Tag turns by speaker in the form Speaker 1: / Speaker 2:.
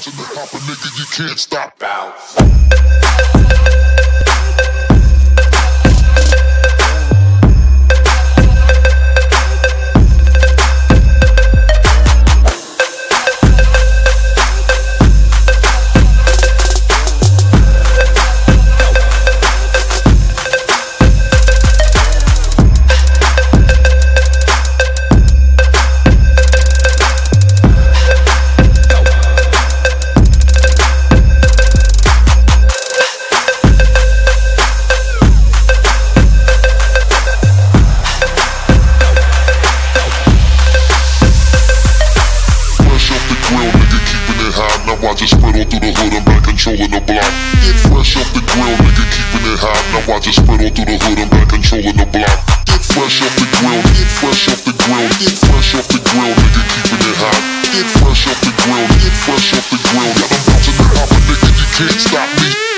Speaker 1: bouncing the hopper, nigga, you can't stop. Bounce. Now watch it spread all through the hood, I'm back controlling the block. Get fresh off the grill, nigga, keeping it hot. Now watch it spread all through the hood, I'm back controlling the block. Get fresh off the grill, get fresh off the grill, get fresh off the grill, nigga, keeping it hot. Get fresh off the grill, get fresh off the grill. Got them bouncing the hopper, nigga, you can't stop me.